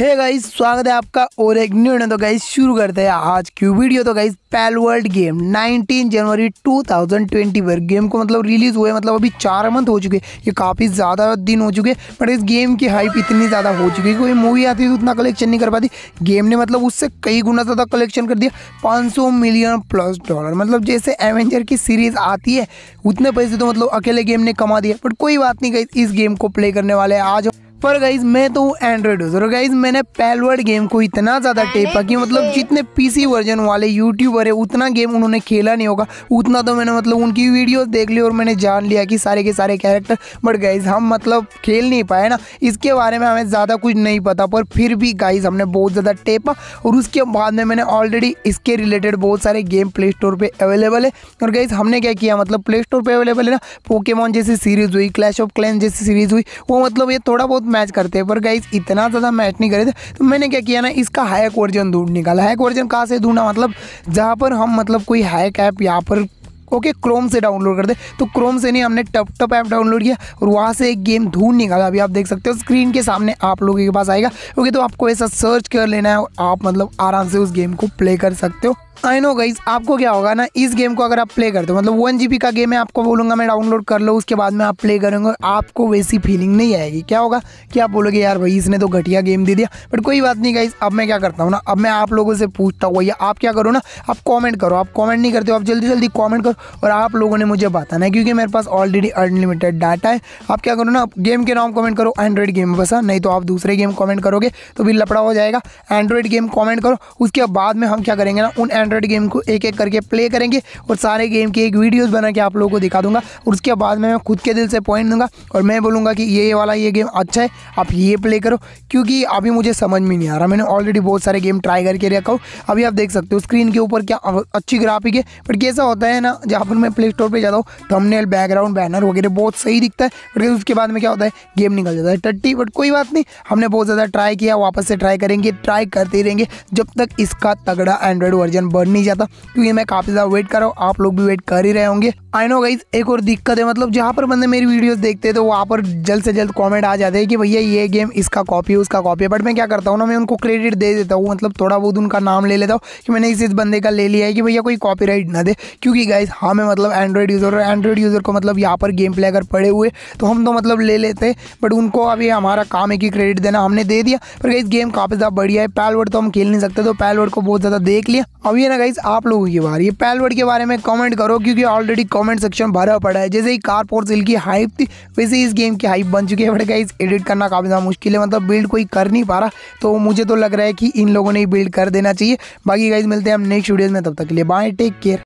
Hey guys स्वागत है आपका और एक न्यू तो गाइस शुरू करते हैं आज की वीडियो तो गाइस पैल वर्ल्ड गेम 19 जनवरी 2020 पर। गेम को मतलब रिलीज़ हुए मतलब अभी चार मंथ हो चुके। ये काफ़ी ज़्यादा दिन हो चुके बट इस गेम की हाइप इतनी ज़्यादा हो चुकी है कोई मूवी आती तो उतना कलेक्शन नहीं कर पाती। गेम ने मतलब उससे कई गुना ज़्यादा कलेक्शन कर दिया, पाँच सौ मिलियन प्लस डॉलर मतलब जैसे एवेंजर की सीरीज़ आती है, उतने पैसे तो मतलब अकेले गेम ने कमा दिया बट कोई बात नहीं गई इस गेम को प्ले करने वाले आज पर गाइज़ मैं तो एंड्रॉइड यूज़र गाइज़ मैंने पैलवर्ड गेम को इतना ज़्यादा टेपा कि मतलब जितने पीसी वर्जन वाले यूट्यूबर है उतना गेम उन्होंने खेला नहीं होगा। उतना तो मैंने मतलब उनकी वीडियोस देख ली और मैंने जान लिया कि सारे के सारे कैरेक्टर बट गाइज़ हम मतलब खेल नहीं पाए ना। इसके बारे में हमें ज़्यादा कुछ नहीं पता पर फिर भी गाइज़ हमने बहुत ज़्यादा टेपा और उसके बाद में मैंने ऑलरेडी इसके रिलेटेड बहुत सारे गेम प्ले स्टोर पर अवेलेबल है। और गाइज़ हमने क्या किया मतलब प्ले स्टोर पर अवेलेबल है ना पोकेमॉन जैसी सीरीज़ हुई क्लैश ऑफ़ क्लैन जैसी सीरीज़ हुई वो मतलब ये थोड़ा बहुत मैच करते हैं। पर गाइस इतना ज़्यादा मैच नहीं करे थे। तो मैंने क्या किया ना, इसका हैक वर्जन ढूंढ निकाला। हैक वर्जन कहाँ से ढूंढा? मतलब जहाँ पर हम मतलब कोई हैक ऐप यहाँ पर ओके क्रोम से डाउनलोड कर दे तो क्रोम से नहीं, हमने टप टप ऐप डाउनलोड किया और वहाँ से एक गेम ढूंढ निकाला। अभी आप देख सकते हो स्क्रीन के सामने आप लोगों के पास आएगा। ओके तो आपको ऐसा सर्च कर लेना है और आप मतलब आराम से उस गेम को प्ले कर सकते हो। आई नो गाइज़ आपको क्या होगा ना, इस गेम को अगर आप प्ले करते हो मतलब वन जी का गेम है, आपको बोलूँगा मैं डाउनलोड कर लो, उसके बाद में आप प्ले करेंगे आपको वैसी फीलिंग नहीं आएगी। क्या होगा कि आप बोलोगे, यार भाई, इसने तो घटिया गेम दे दिया। बट कोई बात नहीं गाइज़ अब मैं क्या करता हूँ ना, अब मैं आप लोगों से पूछता हूँ, भैया, आप क्या करो ना, आप कॉमेंट करो, आप कॉमेंट नहीं करते हो, आप जल्दी जल्दी कॉमेंट करो। और आप लोगों ने मुझे बताना है, क्योंकि मेरे पास ऑलरेडी अनलिमिटेड डाटा है। आप क्या करो ना गेम के नाम कॉमेंट करो एंड्रॉइड गेम बस, नहीं तो आप दूसरे गेम कॉमेंट करोगे तो भी लपड़ा हो जाएगा। एंड्रॉइड गेम कॉमेंट करो, उसके बाद में हम क्या करेंगे ना, उन एंड्रॉइड गेम को एक एक करके प्ले करेंगे और सारे गेम की एक वीडियोज़ बना के आप लोगों को दिखा दूँगा और उसके बाद में मैं खुद के दिल से पॉइंट दूँगा और मैं बोलूँगा कि ये वाला ये गेम अच्छा है, आप ये प्ले करो। क्योंकि अभी मुझे समझ में नहीं आ रहा। मैंने ऑलरेडी बहुत सारे गेम ट्राई करके रखा हूँ। अभी आप देख सकते हो स्क्रीन के ऊपर क्या अच्छी ग्राफिक है। बट कैसा होता है ना, जहाँ पर मैं प्ले स्टोर पर जाता हूँ थंबनेल बैकग्राउंड बैनर वगैरह बहुत सही दिखता है। बट उसके बाद में क्या होता है गेम निकल जाता है। टट्टी बट कोई बात नहीं, हमने बहुत ज़्यादा ट्राई किया, वापस से ट्राई करेंगे ट्राई करते ही रहेंगे, जब तक इसका तगड़ा एंड्रॉयड वर्जन बन नहीं जाता, क्योंकि मैं काफ़ी ज़्यादा वेट करो आप लोग भी वेट कर ही रहे होंगे। आई नो गाइज़ एक और दिक्कत है मतलब जहाँ पर बंदे मेरी वीडियोस देखते हैं तो वहाँ पर जल्द से जल्द कमेंट आ जाते हैं कि भैया ये गेम इसका कॉपी है, उसका कॉपी है। बट मैं क्या करता हूँ ना, मैं उनको क्रेडिट दे देता हूँ मतलब थोड़ा बहुत उनका नाम ले लेता हूँ कि मैंने इस इस बंदे का ले लिया है कि भैया कोई कॉपी ना दे। क्योंकि गाइज़ हमें मतलब एंड्रॉइड यूज़र और एंड्रॉइड यूज़र को मतलब यहाँ पर गेम प्ले अगर पड़े हुए तो हम तो मतलब ले लेते बट उनको अभी हमारा काम है कि क्रेडिट देना, हमने दे दिया। पर इस गेम काफ़ी ज़्यादा बढ़िया है। पैलवर्ड तो हम खेल नहीं सकते तो पैलवर्ड को बहुत ज़्यादा देख लिया। अब ये ना गाइज़ आप लोगों की बार। ये पैलवर्ड के बारे में कमेंट करो, क्योंकि ऑलरेडी कमेंट सेक्शन भरा पड़ा है। जैसे ही कार सेल की हाइप थी, वैसे इस गेम की हाइप बन चुकी है। बट गाइज़ एडिट करना काफ़ी ज़्यादा मुश्किल है। मतलब बिल्ड कोई कर नहीं पा रहा तो मुझे तो लग रहा है कि इन लोगों ने बिल्ड कर देना चाहिए। बाकी गाइज़ मिलते हैं हम नेक्स्ट वीडियोज़ में। तब तक के लिए बाय टेक केयर